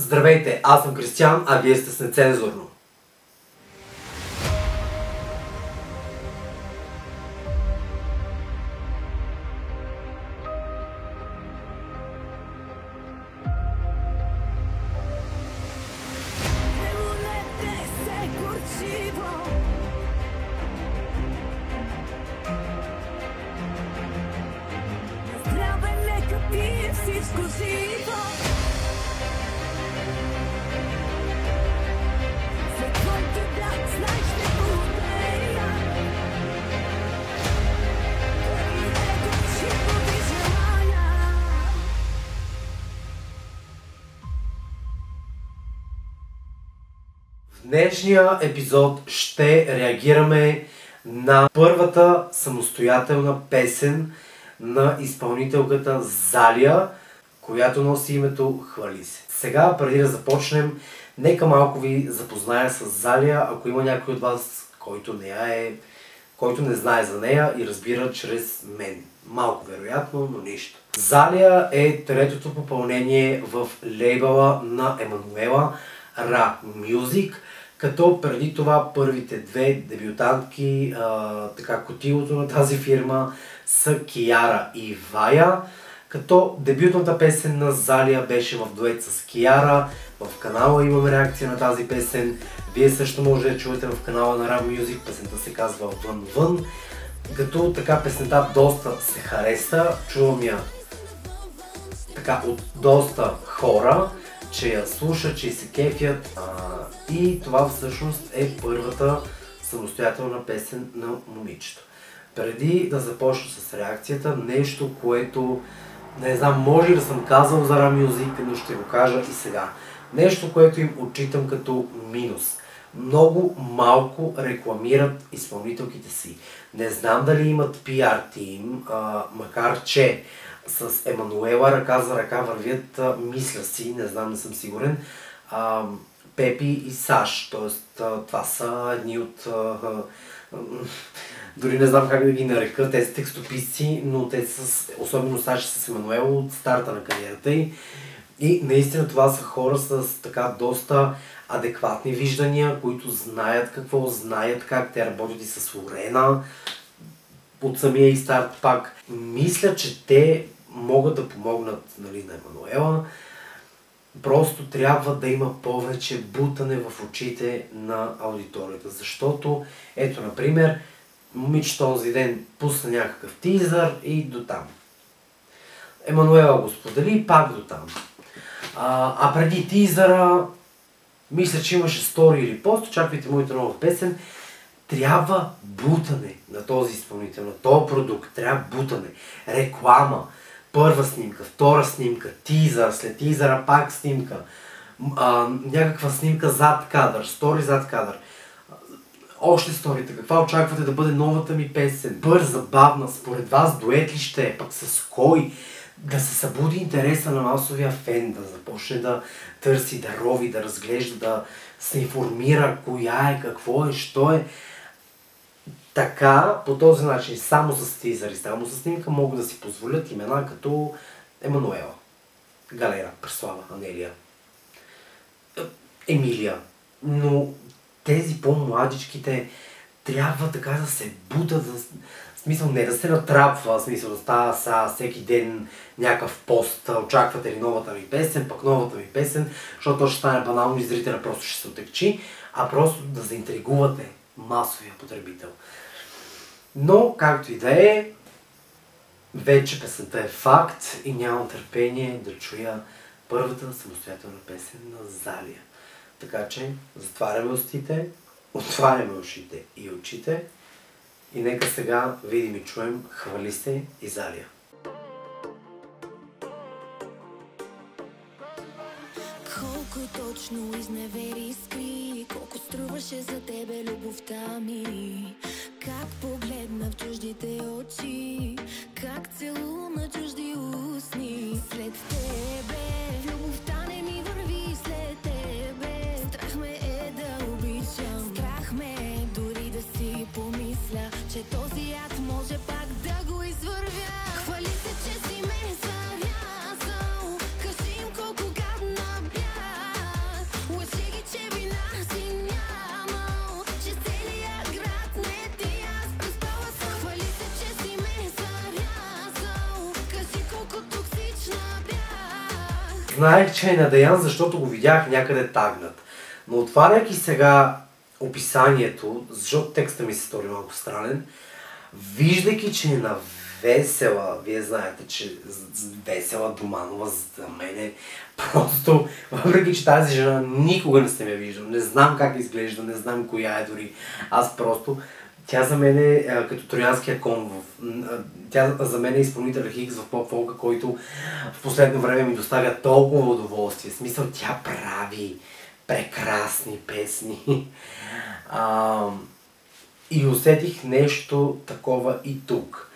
Здравейте, аз съм Кристиан, а вие сте с Нецензурно. Всичко живо днешния епизод ще реагираме на първата самостоятелна песен на изпълнителката Залия, която носи името Хвали се. Сега, преди да започнем, нека малко ви запозная с Залия, ако има някой от вас, който не я е, който не знае за нея и разбира чрез мен. Малко вероятно, но нищо. Залия е третото попълнение в лейбъла на Емануела Ra Music, като преди това първите две дебютантки, а, така котилото на тази фирма са Кияра и Вая, като дебютната песен на Залия беше в дует с Кияра. В канала имаме реакция на тази песен. Вие също може да чуете в канала на Rap Music. Песента се казва Вън Вън. Като така песента доста се хареса. Чувам я така от доста хора, че я слушат, че се кефят. А, и това всъщност е първата самостоятелна песен на момичето. Преди да започна с реакцията, нещо, което не знам, може да съм казал за Ram Music, но ще го кажа и сега. Нещо, което им отчитам като минус. Много малко рекламират изпълнителките си. Не знам дали имат PR тим, а, макар че с Емануела ръка за ръка вървят, а, мисля си, не знам, не съм сигурен, а, Пепи и Саш. Тоест, това са едни от... Дори не знам как да ги нарека, те са текстописци, но те са, с- особено Саш с Емануел от старта на кариерата й. И наистина това са хора с така доста адекватни виждания, които знаят какво, знаят как те работят и с Лорена от самия и старт пак. Мисля, че те могат да помогнат нали, на Емануела. Просто трябва да има повече бутане в очите на аудиторията. Защото, ето, например, момичето този ден пусна някакъв тизър и до там. Емануела го сподели и пак до там. А, а преди тизъра, мисля, че имаше стори или пост, очаквайте моята нова песен. Трябва бутане на този изпълнител, на този продукт. Трябва бутане. Реклама. Първа снимка, втора снимка, тизър, след тизъра пак снимка. А, някаква снимка зад кадър, стори зад кадър. Още сторите. Каква очаквате да бъде новата ми песен? Бърза, бавна, според вас дует ли ще е? Пък с кой? Да се събуди интереса на масовия фен, да започне да търси, да рови, да разглежда, да се информира коя е, какво е, що е. Така, по този начин, само с тизър само с снимка могат да си позволят имена като Емануела, Галера, Преслава, Анелия, Емилия. Но тези по-младичките трябва така да се бутат, да, смисъл не да се натрапва, смисъл да става са, всеки ден някакъв пост, очаквате ли новата ми песен, пък новата ми песен, защото то ще стане банално и зрителя просто ще се отекчи, а просто да заинтригувате масовия потребител. Но, както и да е, вече песента е факт и нямам търпение да чуя първата самостоятелна песен на Залия. Така че затваряме устите, отваряме ушите и очите и нека сега видим и чуем Хвали се и Залия. Колко точно изневери скри Колко струваше за тебе любовта ми Как погледна в чуждите очи Как целуна чужди устни След тебе Любовта не знаех, че е на Деян, защото го видях някъде тагнат. Но отваряйки сега описанието, защото текста ми се стори малко странен, виждайки, че е на Весела, вие знаете, че Весела Доманова за мен е просто, въпреки че тази жена никога не съм я виждал, не знам как изглежда, не знам коя е дори, аз просто, тя за мен е като троянския кон. Тя за мен е изпълнител Хикс в поп фолка, който в последно време ми доставя толкова удоволствие. В смисъл, тя прави прекрасни песни. А, и усетих нещо такова и тук.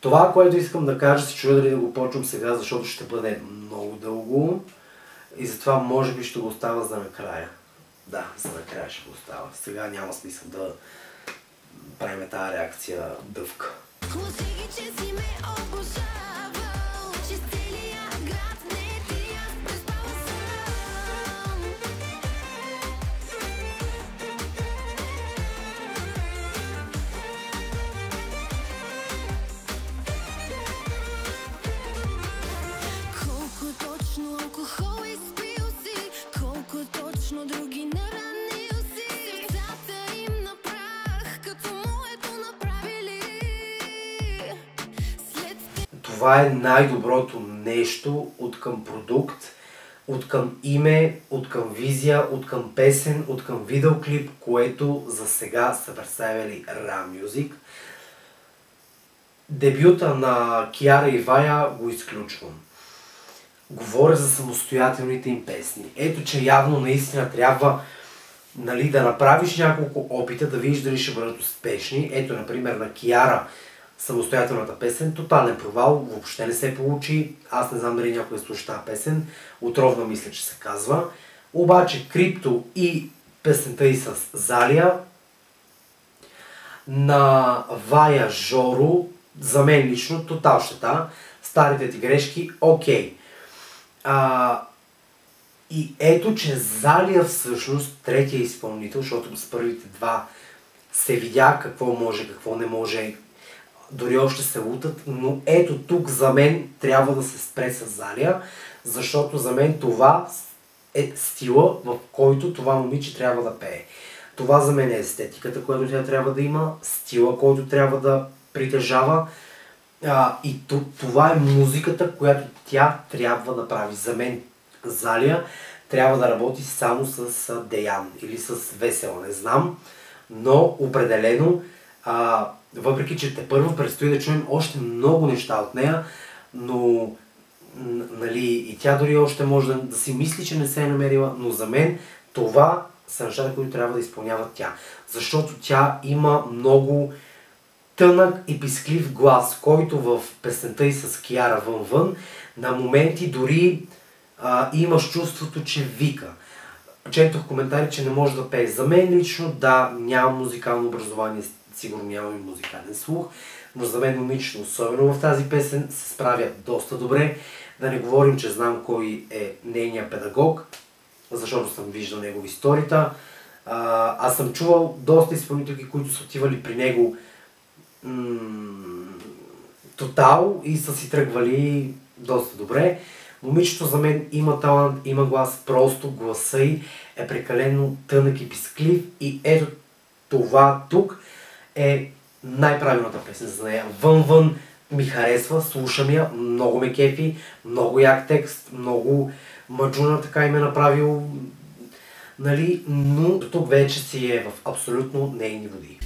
Това, което искам да кажа, се чуя дали да го почвам сега, защото ще бъде много дълго. И затова може би ще го оставя за накрая. Да, за накрая ще го оставя. Сега няма смисъл да правим тази реакция дъвка. Лъжи че си ме обожавал, това е най-доброто нещо от към продукт, от към име, от към визия, от към песен, от към видеоклип, което за сега са представили Ram Music. Дебюта на Киара и Вая го изключвам. Говоря за самостоятелните им песни. Ето, че явно наистина трябва нали, да направиш няколко опита, да видиш дали ще бъдат успешни. Ето, например, на Киара самостоятелната песен, тотален провал, въобще не се получи. Аз не знам дали някой е слуша тази песен. Отровно мисля, че се казва. Обаче Крипто и песента и с Залия на Вая Жоро, за мен лично, тотал щета. Старите ти грешки, окей. А, и ето, че Залия всъщност, третия изпълнител, защото с първите два се видя какво може, какво не може, дори още се лутат, но ето тук за мен трябва да се спре с Залия, защото за мен това е стила, в който това момиче трябва да пее. Това за мен е естетиката, която тя трябва да има, стила, който трябва да притежава а, и това е музиката, която тя трябва да прави. За мен Залия трябва да работи само с Деян или с Весела, не знам, но определено а, въпреки че те първо предстои да чуем още много неща от нея, но нали, и тя дори още може да, да си мисли, че не се е намерила, но за мен това са нещата, които трябва да изпълнява тя. Защото тя има много тънък и писклив глас, който в песента и с Киара вън-вън, на моменти дори а, имаш чувството, че вика. Четох коментари, че не може да пее. За мен лично, да, нямам музикално образование, сигурно нямам и музикален слух, но за мен момичето, особено в тази песен, се справя доста добре. Да не говорим, че знам кой е нейният педагог, защото съм виждал негови историта. А, аз съм чувал доста изпълнителки, които са отивали при него тотал и са си тръгвали доста добре. Момичето за мен има талант, има глас, просто гласа й е прекалено тънък и писклив и ето това тук е най-правилната песен за нея. Вън-вън ми харесва, слушам я, много ме кефи, много як текст, много мъджуна така им е направил, нали, но тук вече си е в абсолютно нейни води.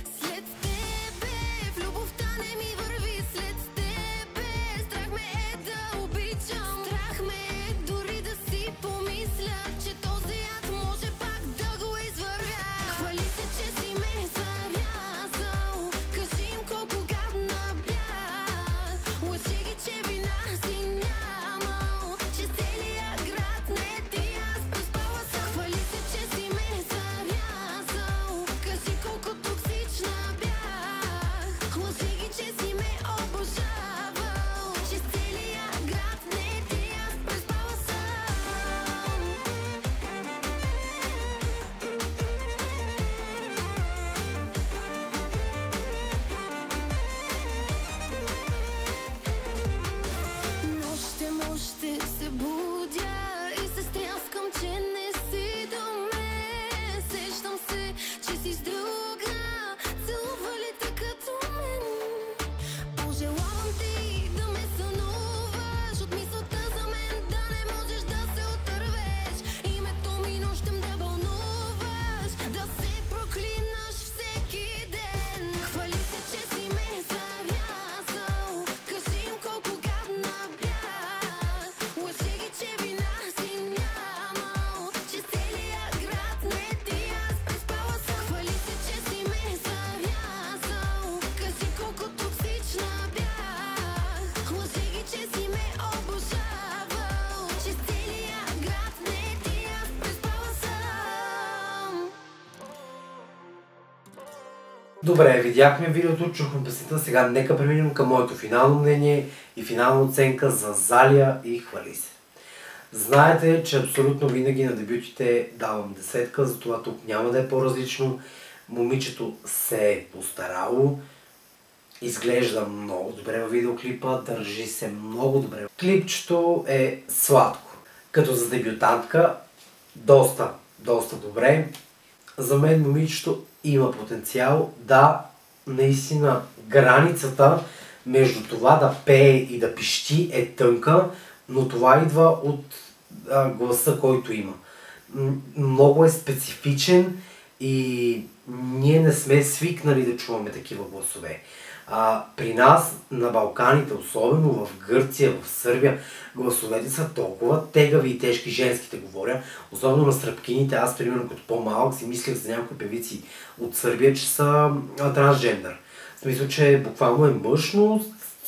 Добре, видяхме видеото, чухме песента, сега нека преминем към моето финално мнение и финална оценка за Залия и Хвали се. Знаете, че абсолютно винаги на дебютите давам десетка, затова тук няма да е по-различно. Момичето се е постарало, изглежда много добре във видеоклипа, държи се много добре. Клипчето е сладко. Като за дебютантка, доста, доста добре. За мен момичето има потенциал. Да, наистина границата между това да пее и да пищи е тънка, но това идва от а, гласа, който има. Много е специфичен и ние не сме свикнали да чуваме такива гласове. А, при нас, на Балканите, особено в Гърция, в Сърбия, гласовете са толкова тегави и тежки, женските говоря, особено на сръбкините. Аз, примерно, като по-малък си мислех за някои певици от Сърбия, че са трансджендър. В смисъл, че буквално е мъж, но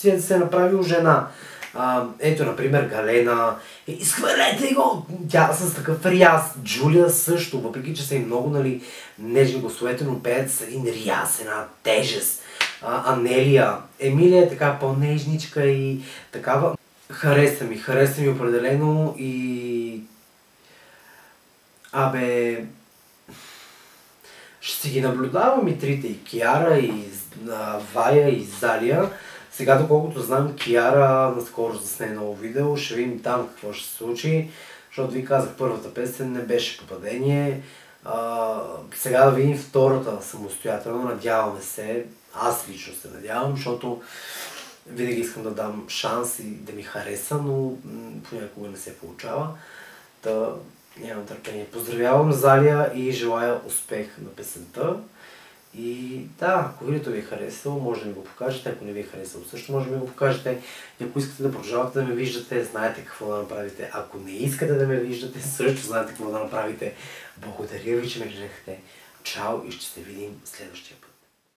е, се е направил жена. А, ето, например, Галена. Е, изхвърлете го! Тя с такъв ряз. Джулия също, въпреки че са и много нали, нежни гласовете, но пеят с един ряз, една тежест Анелия. Емилия е така по-нежничка и такава. Хареса ми, хареса ми определено и... Абе... Ще си ги наблюдавам и трите, и Киара, и Вая, и Залия. Сега, доколкото знам, Киара наскоро засне ново видео, ще видим там какво ще се случи, защото ви казах, първата песен не беше попадение. А, сега да видим втората самостоятелно, надяваме се, аз лично се надявам, защото винаги искам да дам шанс и да ми хареса, но понякога не се получава. Та нямам търпение. Поздравявам Залия и желая успех на песента. И да, ако видеото ви е харесало, може да ми го покажете. Ако не ви е харесало, също може да ми го покажете. И ако искате да продължавате да ме виждате, знаете какво да направите. Ако не искате да ме виждате, също знаете какво да направите. Благодаря ви, че ме гледахте. Чао и ще се видим следващия път.